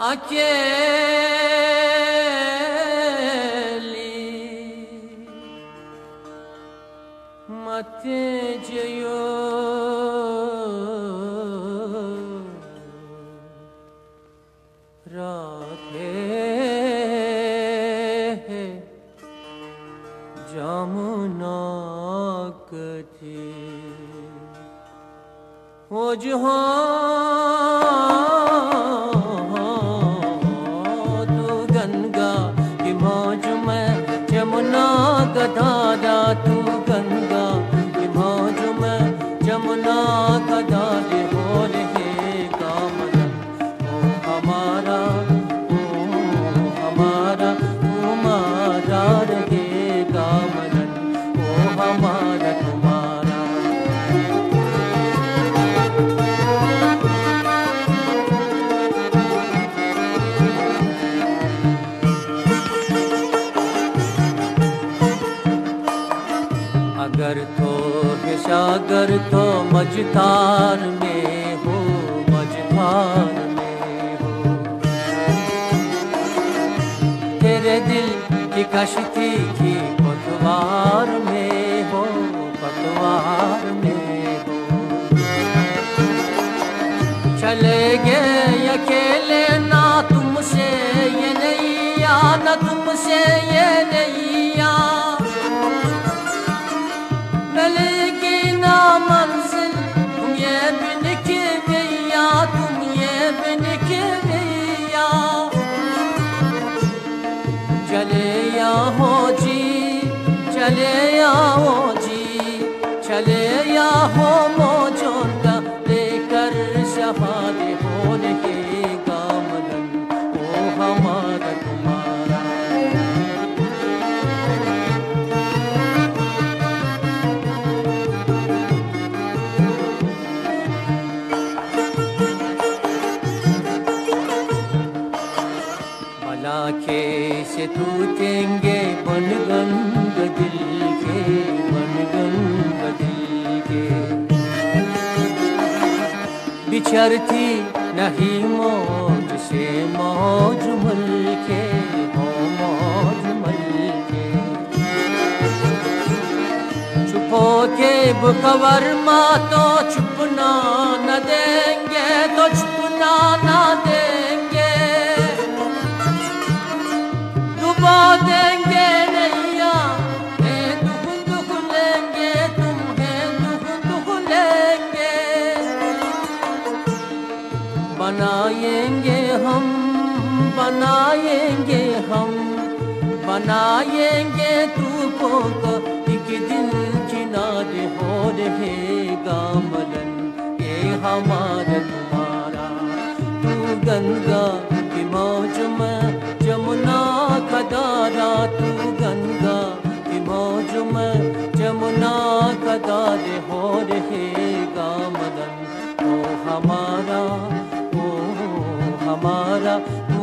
अकेली। मत जयो राधे। जमुना कथी। ओ जहाँ मझधार में हो, मझधार में हो। तेरे दिल की कश्ती की पतवार में हो पतवार में हो। चले गए अकेले ना तुमसे, ये नहीं या ना तुमसे, ये नहीं या चले आओ जी से टूटेंगे बनगन बिछरती नहीं मौज से मौज के हो मौज के छुपो के बुकवर माँ तो छुपना न देंगे तो छुपना बनाएंगे हम बनाएंगे हम बनाएंगे तू को एक दिन किनारे हो रहेगा मलन। ये हमारा तुम्हारा तू गंगा की मौज में जमुना कदारा तू गंगा की मौज में जमुना कदारे हो 啊